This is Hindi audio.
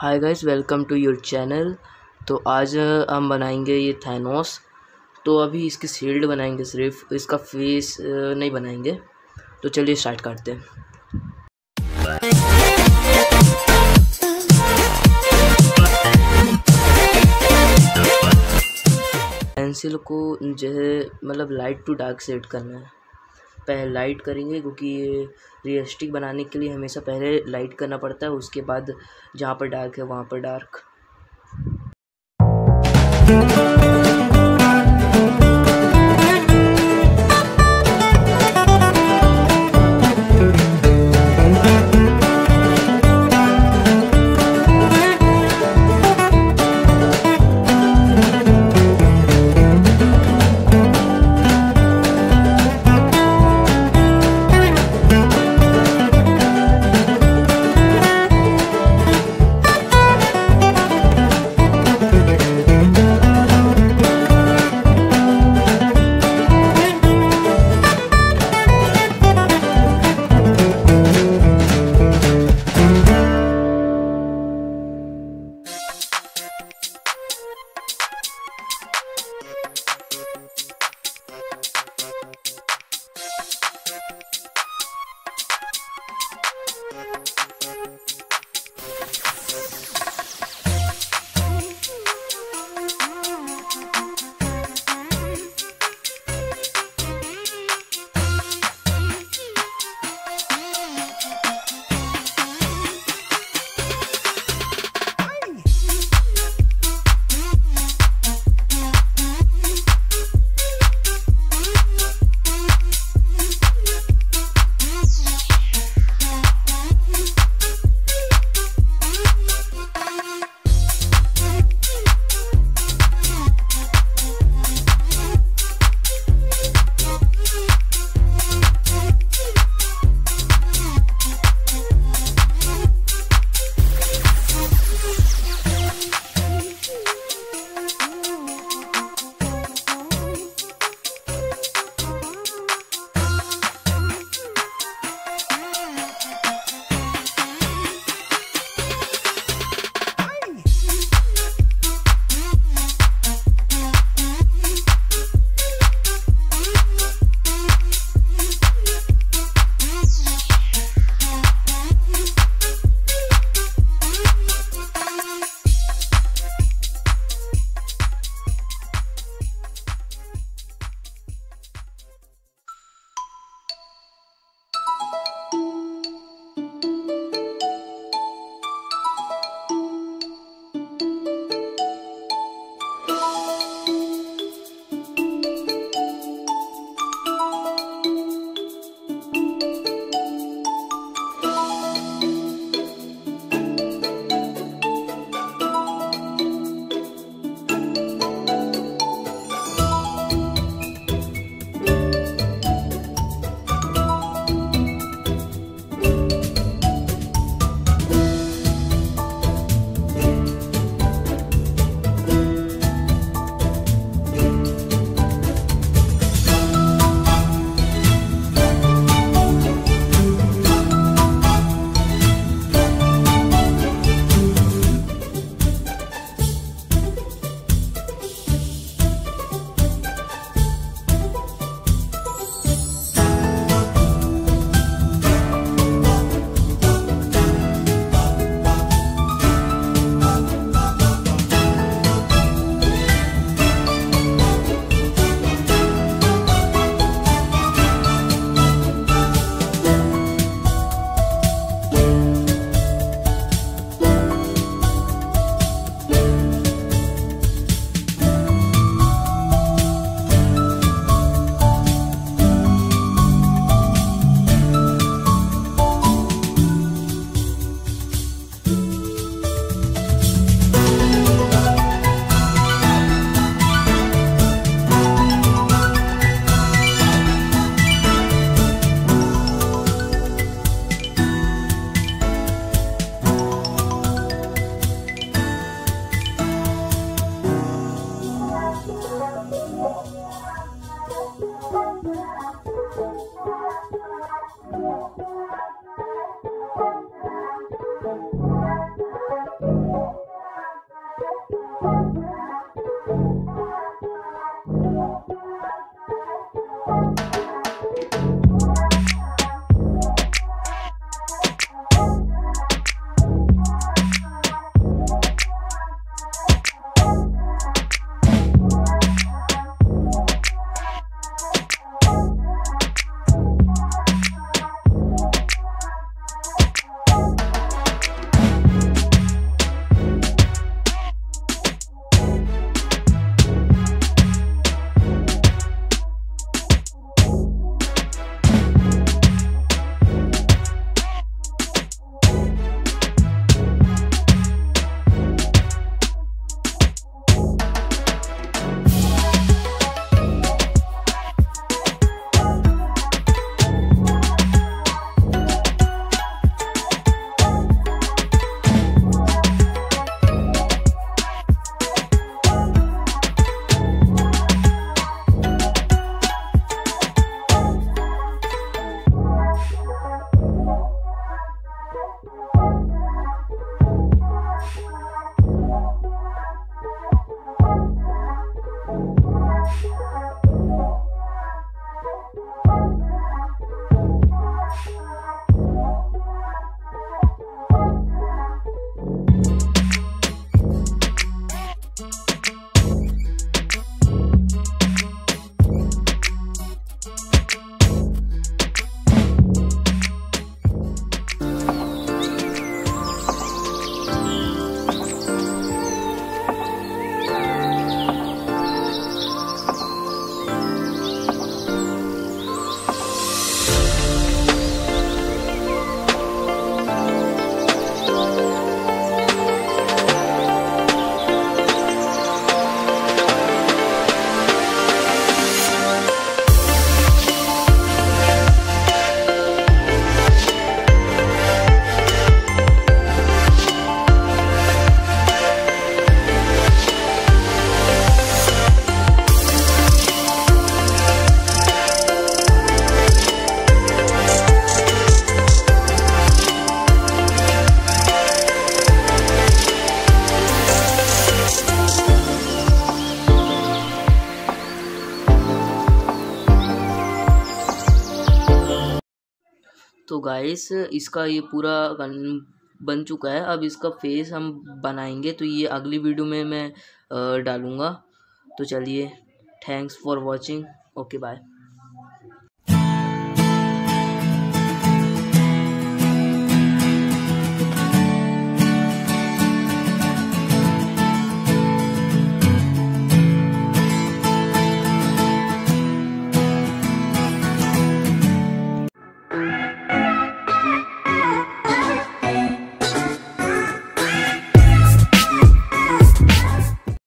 Hi guys welcome to your channel तो आज हम बनाएँगे ये थैनोस तो अभी इसकी शील्ड बनाएँगे सिर्फ़, इसका फेस नहीं बनाएँगे. तो चलिए स्टार्ट करते हैं. पेंसिल को जो है मतलब लाइट टू डार्क सेट करना है. पहले लाइट करेंगे क्योंकि ये रियलिस्टिक बनाने के लिए हमेशा पहले लाइट करना पड़ता है, उसके बाद जहाँ पर डार्क है, वहाँ पर डार्क तो गाइस इसका ये पूरा बन चुका है। अब इसका फेस हम बनाएँगे तो ये अगली वीडियो में मैं डालूँगा। तो चलिए thanks for watching okay bye